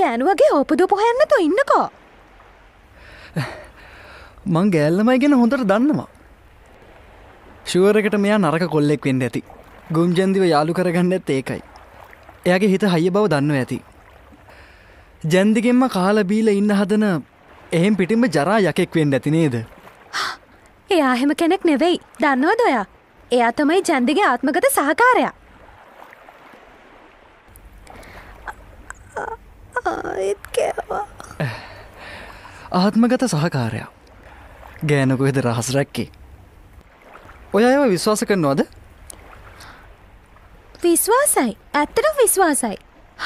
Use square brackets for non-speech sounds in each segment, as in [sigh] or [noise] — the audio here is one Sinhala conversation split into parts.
ගෑනුවගේ ඕපදුප හොයන්නතු ඉන්නකෝ. මං ගෑල්ලමයි ගැන හොඳට දන්නවා. ශුවරකට මෙයා නරක කොල්ලෙක් වෙන්න ඇති. ගුම්ජන්දිව යාලු කරගන්න ඇත් ඒකයි. එයාගේ හිත හය බව දන්න ඇති. ජැන්දිගෙන්ම කාලබීල ඉන්න හදන එහෙම් පිටිම්ම ජරා යකෙක් වෙන්න ඇති නේද? එයා එහෙම කෙනෙක් නෙවෙයි. දන්නවද ඔයා? එයා තමයි ජැන්දිගේ ආත්මගත සහකාරයා ආත්මගත සහකාරයා ගෑනකොහෙද රහස් රැක්කේ? ඔය අයව විශ්වාස කරනවාද? විශ්වාසයි. ඇත්තට විශ්වාසයි.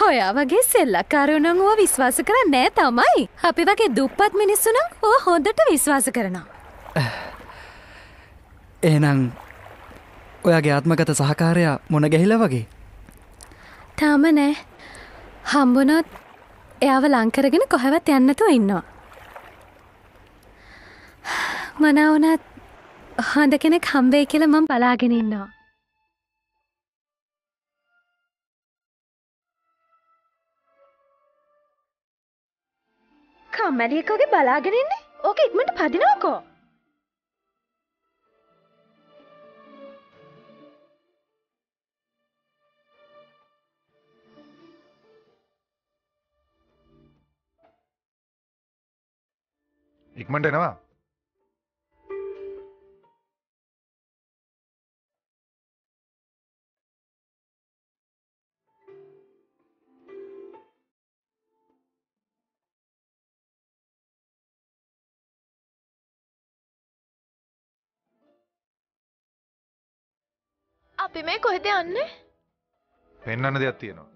හොයා වගේ සෙල්ලක්කාරුණං ුව විශ්වාස කර නෑ තමයි. අපි වගේ දුප්පත් මිනිස්සුනම් ඕ හොඳට විශ්වාස කරනවා. [sighs] එහෙනම් ඔයාගේ ආත්මගත සහකාරයා මොන ගැහිල වගේ? තාම නෑ හම්බුනොත් එයාව ලංකරගෙන කොහැවත් යන්නතු ඉන්නවා. මනවනත් හොඳ කෙනෙක් හම්බේ කියල මං බලාගෙන ඉන්නවා. කම්මැලියකෝගේ බලාගෙනන්නේ ඕක ඉක්මට පදිනවකෝ. ඉක්මට එනවා. අපි මේ කොහෙද යන්නේ? පෙන්න්න දෙයක් තියෙනවා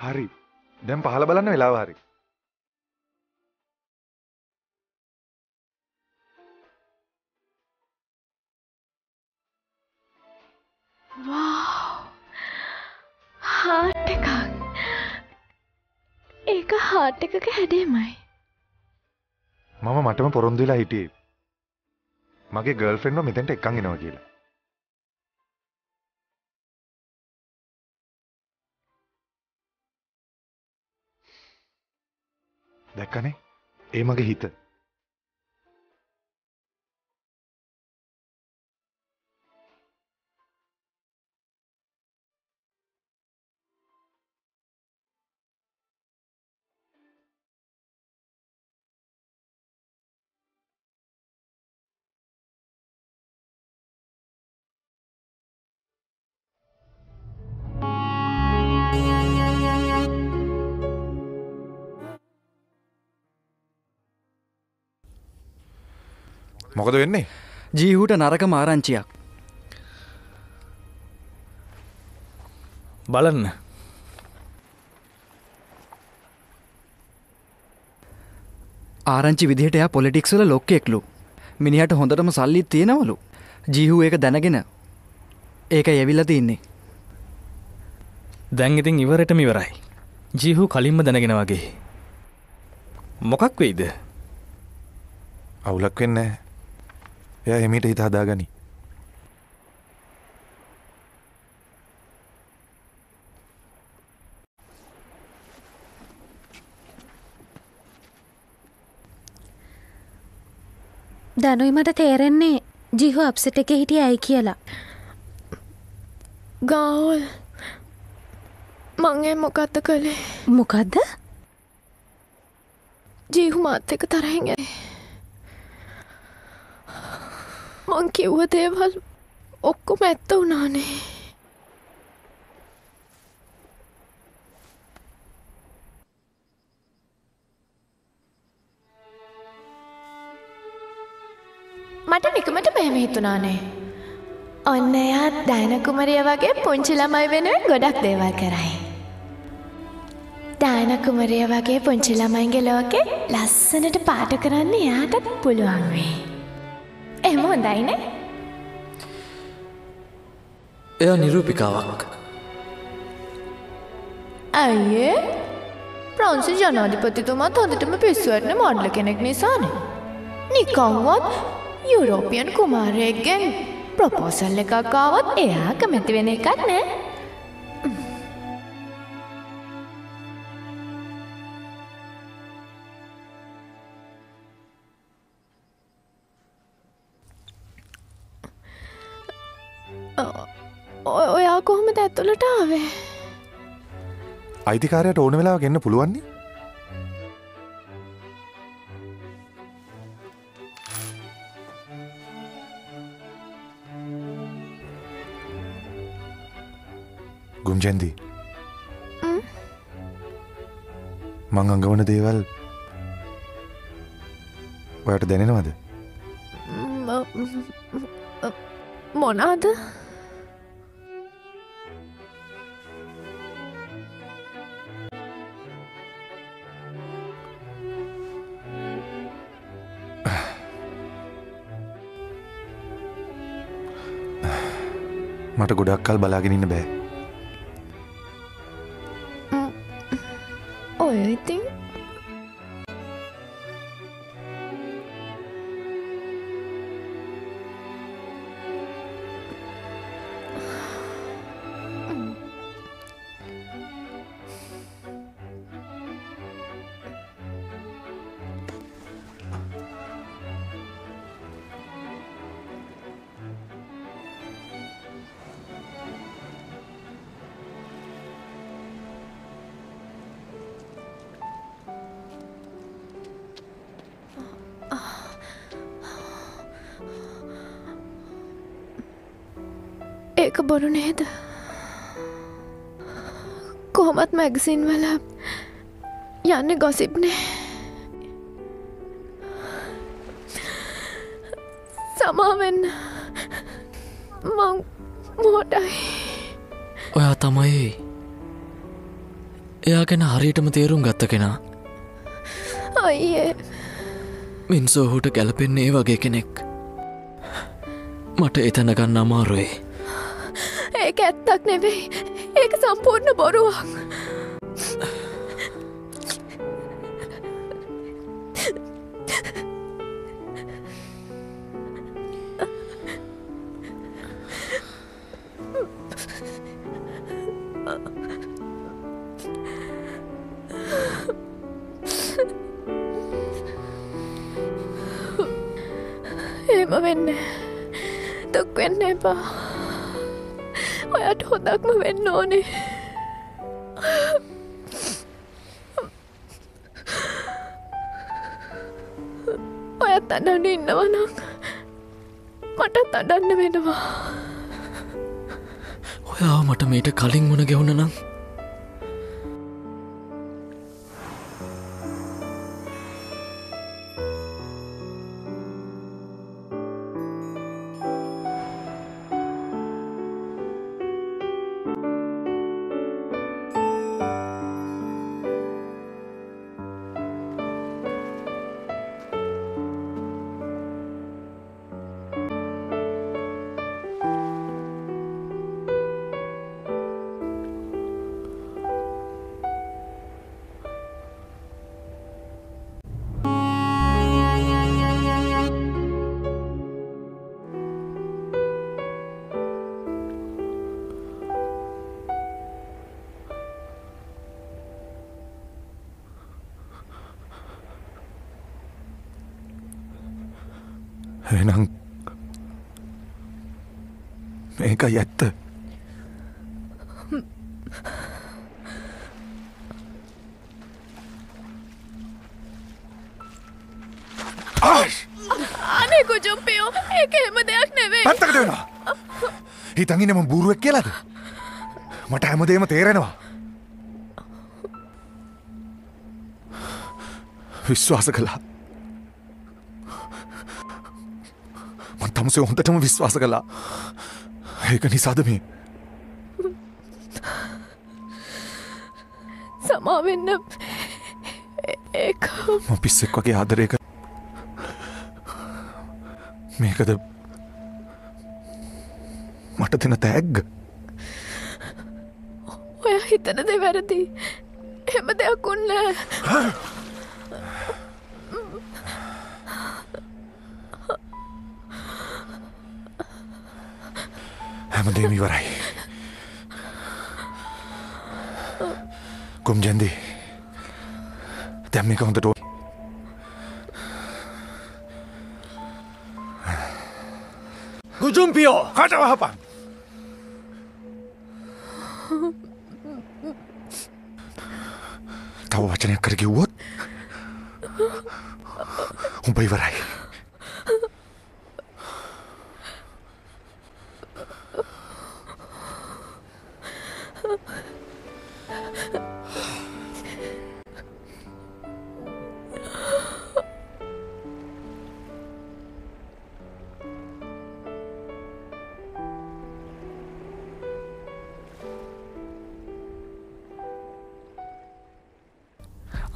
හරි. දැම් පහල බලන්න වෙලාව හරි. හාට් එකක්. ඒක හාට් එකක හැඩේමයි මම මටම පොරොන්දුලා හිටියේ. මගේ ගල් ෆෙන්ඩ මෙතැන්ට එකන් එනවා කියලා දැක්කනේ? ඒ මගේ හිත. මොකද වෙන්නේ? ජීහුට නරක මාරංචියක්. බලන්න. ආරංචි විදිහට එයා පොලිටික්ස්වල ලොක්කෙක්ලු මිනිහට හොඳටම සල්ලිත් තියෙනවලු. ජීහු ඒක දැනගෙන ඒක යැවිල්ල තින්නේ. දැන් ඉතින් ඉවරටම ඉවරයි. ජීහු කලින්ම දැනගෙන වගේ. මොකක් වෙයිද? අවුලක් වෙන්න එය එමිට හිත හදාගනි. දැනුයි මට තේරෙන්නේ ජිහු අප්සට එක හිටිය ඇයි කියලා. ගාවල් මංගේ මොකත්ත කළේ? මොකක්ද ජීහු මාත් එක තරහෙන් ඇයි මං කිව්ව දේවල් ඔක්කොම ඇත්ත වුණානේ මට නිකමට මෙහෙම හිතුනානේ ඔන්න එයා ඩයිනකුමරිය වගේ පුංචි ළමයි වෙනුවෙන් ගොඩක් දේවල් කරයි. ඩයිනකුමරිය වගේ පුංචි ළමයින්ගේ ලෝකෙ ලස්සනට පාට කරන්න එයාටත් පුළුවන් වේ. එම හොඳයිනේ එයා නිරූපිකාවක්. ඇයිඒ ප්‍රංසි ජනාධිපතිතුමත් හොඳටම පිස්සුවටන මොඩ්ල කෙනෙක් නිසානේ. නිකංවත් යුරෝපියන් කුමාරයෙක්ගෙන් ප්‍රපෝසල් එකක්කාවත් එයා කැමැති වෙන එකක් නෑ ඔයා කොහොමද ඇතුළට ආවේ? අයිතිකාරයට ඕන වෙලා ගන්න පුළුවන්නේ? ගුම්ජන්දී. මං අඟවන දේවල් ඔයට දැනෙනවද මොනාද මට ගොඩක් කල් බලාගෙනන්න බෑ. ඒක බොරු නේද? කොහොමත් මැගසින් වල යන්න ගොසිබ්නේ සමාවෙන්න මං මෝටයි ඔයා තමයි. එයා ගැන හරියටම තේරුම් ගත්ත කෙනා. අයියේ. මින්සෝහුට ගැලපෙන්නේ වගේ කෙනෙක්. මට එතැන ගන්න අමාරුයි ඒක ඇත්තක් නෙවෙයි. ඒක සම්පූර්ණ බොරුවක්. එහෙම වෙන්න දුක් වෙන්න එපා. ඔයට හොඳක්ම වෙන්න ඕනේ. ඔයත් අඩන්න ඉන්නවනම් මටත් අඩන්න වෙනවා. ඔයා මට මීට කලින් වුණ ගෙවුණ නම් එනම් මේකයි ඇත්ත. අනේ කුජුම්පියෝ ඒක එහෙම දෙයක් නෙවෙයි. පැත්තකට වෙනවා. හිතන්ගෙන ම බූරුවක් කියලාද? මට හැමදේම තේරෙනවා. විශ්වාස කළා තමුසේ හොඳටම විශ්වාස කළා. ඒක නිසාද මේ? සමාවෙන්න ඒ ම පිස්සෙක් වගේ ආදරයක මේකද මට දෙන තෑග්ග? ඔය හිතන දෙ වැරදි. හෙම දෙයක් උන්න හැමදේම ඉවරයි කොම් ජැන්දී දැම් එක හොඳට ගුජුම්පියෝ කටවහපන් තව වචනයක් කර කිව්වොත් උඹ ඉවරයි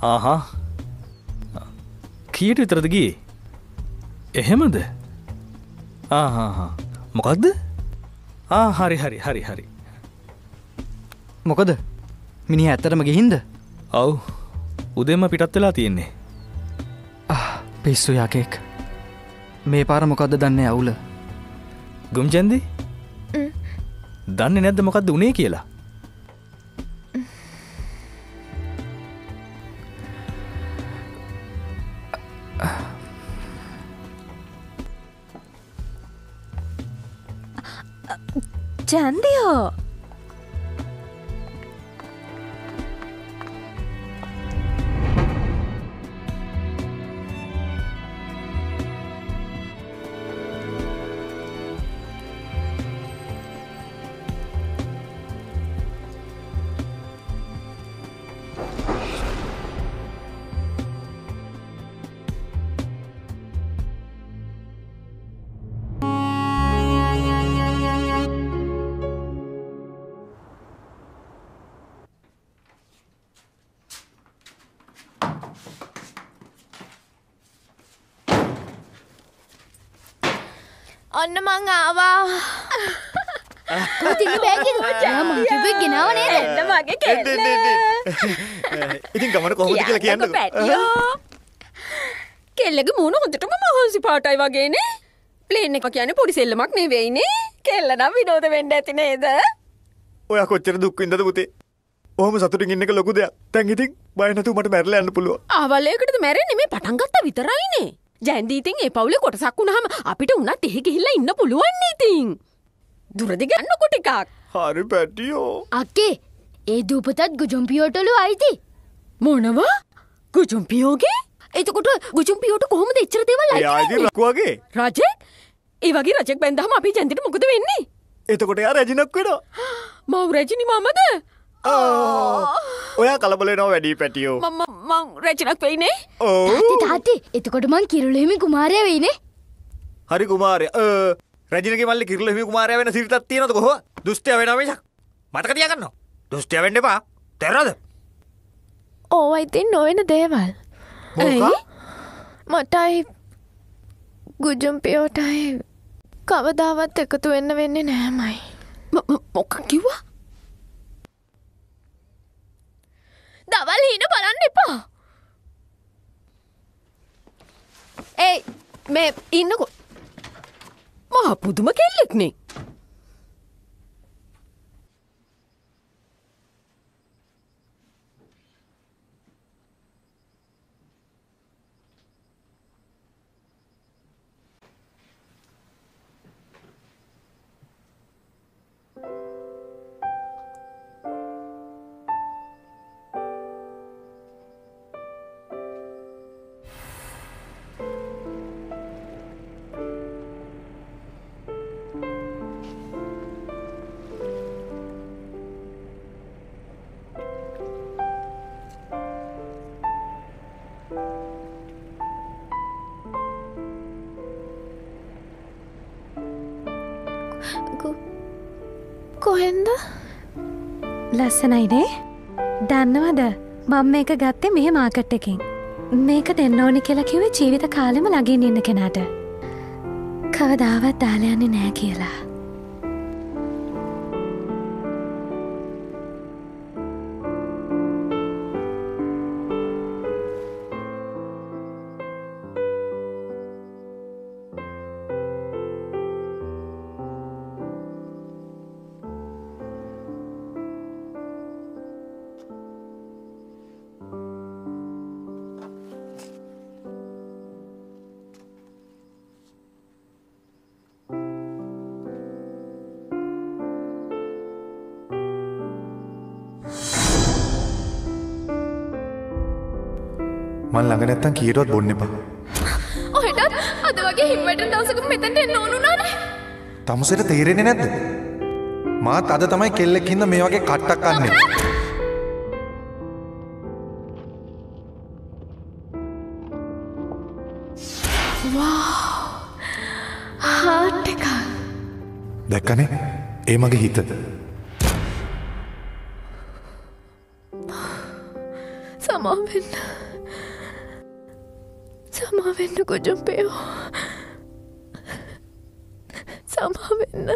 ආහා කීට විතරද ගියේ එහෙමද ආහා මොකක්ද ආ හරි හරි හරි හරි මොකද මිනි ඇත්තරම ගිහින්ද ඔව් උදෙම පිටත් වෙලා තියෙන්නේ පිස්සු යකෙක් මේ පාර මොකක්ද දන්න අවුල ගුම්ජන්දි දන්න නැද්ද මොකක්ද උනේ කියලා ちゃんだよ。ඔන්න මං ආවා. තින්න බෑග මංකිප ගෙනාව නේද? එන්න මගේ කෙල්ල. [laughs] ඉතින් ගමන කොහොමද කියලා කියන්න පැටියෝ කෙල්ලගේ මූුණ හොඳටම මහන්සි පාටයි වගේනේ ප්ලේන් එක කියන පොඩි සෙල්ලමක් නෙවෙයිනේ කෙල්ල නම් විනෝද වෙන්න ඇති නේද? ඔය කොච්චර දුක්වින්දද පුතේ? ඔහම සතුටින් ඉන්නක ලොකු දෙයක්. තැන් ඉතින් බයනතු මට මැරල යන්න පුළුව ආවලයකටද මැරෙන්නේ? මේ පටන්ගත්ත විතරයිනේ ජැන්දීතින් ඒ පවුලේ කොටසක් වුණහම අපිට උනත් එහෙ ගිහිල්ලා ඉන්න පුළුවන් ඉතින්. දුරදි ගන්න කොටිකක් හරි පැටියෝ. අක්කේ ඒ දූපතත් ගුජුම්පියෝටලු අයිති. මොනවා? ගුජුම්පියෝගේ? එතකොට ගුජුම්පියෝට කොහොමද එච්චර දේවල් අයිති යාගේ වෙන්නේ? ලක්වාගේ රජෙක්? ඒ වගේ රජෙක් බැන්දහම අපි ජැන්දිට මොකද වෙන්නේ? එතකොට යා රැජිනක් වෙන මව් රැජිනි මමද ඔයා කලබලනවා වැඩී පැටියෝ. මම මං රැචිනක් වෙයිනේ. ඕ තාති තාත්තේ එතකොට මං කිරුලෙමි කුමාරය වෙයිනේ. හරි කුමාරය. රජනක මල්ලි කිරල හිමි කුමාරය වෙන සිරිතත් තියෙනද කොහ දුෂ්ටය වෙන මිසක්. මතක තියගන්න දුෂ්ටය වෙන්න එපා. තෙරද ඕවා ඉතින් නොවෙන දේවල්. මොකක්? මටයි ගුජුම්පියෝටයි කවදාවත් එකතු වෙන්න වෙන්නේ නෑමයි. මොක කිව්වා දවල් හීන බලන්න එපා. ඒ මේ ඉන්නකො. මහා පුදුම කෙල්ලෙක්නේ. කොහෙන්ද? ලස්සනයිනේ. දන්නවද? මං මේක ගත්තේ මෙහ මාකට් එකින්. මේක දෙන්න ඕනි කියලා කිවේ ජීවිත කාලෙම ලගින් ඉන්න කෙනාට. කවදාවත් දාලයන්නේ නෑ කියලා. මල් ළඟ නැත්තම් කීරවත් බොන්න එපා. ඔහෙටත් අද වගේ හිමට දවසක මෙතැට එන්න ඕනුනානේ තමුසට තේරෙන්නේ නැද්ද? මාත් අද තමයි කෙල්ලෙක් හින්දා මේ වගේ කට්ටක් කන්නේ. හාට් එක දැක්කනේ? ඒ මගේ හිත. සමාවෙන්න සමාවෙන්න ගොජුම්පයෝ සමාවෙන්න